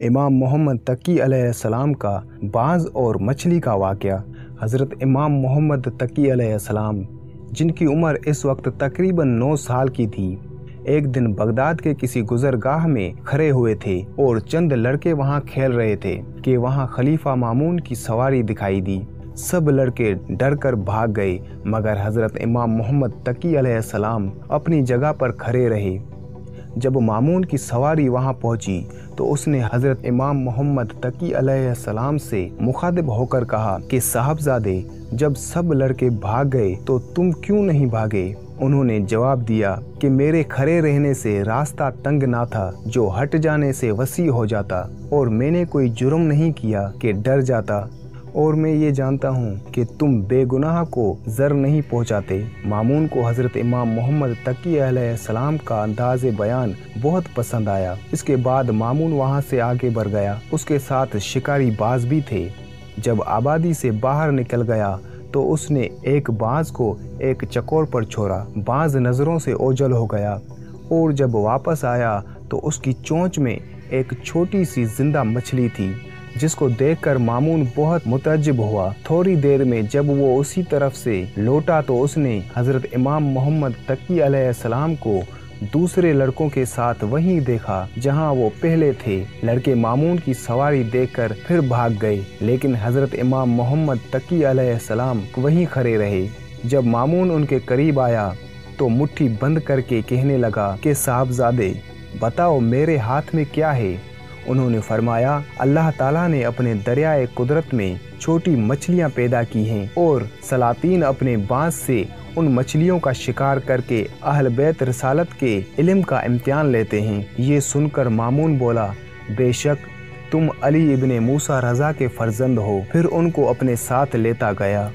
इमाम मोहम्मद तकी सलाम का बाज और मछली का वाक़ हज़रत इमाम मोहम्मद तकी सलाम, जिनकी उम्र इस वक्त तकरीबन नौ साल की थी, एक दिन बगदाद के किसी गुजरगाह में खड़े हुए थे और चंद लड़के वहाँ खेल रहे थे कि वहाँ खलीफा मामून की सवारी दिखाई दी। सब लड़के डर कर भाग गए, मगर हज़रत इमाम मोहम्मद तकी सलाम अपनी जगह पर खड़े रहे। जब मामून की सवारी वहाँ पहुँची तो उसने हज़रत इमाम मोहम्मद तकी सलाम से मुखातिब होकर कहा कि, साहबजादे, जब सब लड़के भाग गए तो तुम क्यों नहीं भागे? उन्होंने जवाब दिया कि, मेरे खड़े रहने से रास्ता तंग ना था, जो हट जाने से वसी हो जाता, और मैंने कोई जुर्म नहीं किया कि डर जाता। और मैं ये जानता हूँ कि तुम बेगुनाह को जर नहीं पहुँचाते। मामून को हज़रत इमाम मोहम्मद तकी का अंदाज बयान बहुत पसंद आया। इसके बाद मामून वहाँ से आगे बढ़ गया। उसके साथ शिकारी बाज भी थे। जब आबादी से बाहर निकल गया तो उसने एक बाज को एक चकोर पर छोड़ा। बाज नज़रों से ओझल हो गया और जब वापस आया तो उसकी चोंच में एक छोटी सी ज़िंदा मछली थी। जिसको देखकर मामून बहुत मुतजब हुआ। थोड़ी देर में जब वो उसी तरफ़ से लौटा तो उसने हज़रत इमाम मोहम्मद तकी सलाम को दूसरे लड़कों के साथ वहीं देखा, जहाँ वो पहले थे। लड़के मामून की सवारी देखकर फिर भाग गए, लेकिन हज़रत इमाम मोहम्मद तकी सलाम वहीं खड़े रहे। जब मामून उनके करीब आया तो मुट्ठी बंद करके कहने लगा कि, साहबजादे, बताओ मेरे हाथ में क्या है? उन्होंने फरमाया, अल्लाह ताला ने अपने दरियाए कुदरत में छोटी मछलियाँ पैदा की हैं और सलातीन अपने बाँस से उन मछलियों का शिकार करके अहल बैत रसालत के इल्म का इम्तिहान लेते हैं। ये सुनकर मामून बोला, बेशक तुम अली इब्ने मूसा रजा के फर्जंद हो, फिर उनको अपने साथ लेता गया।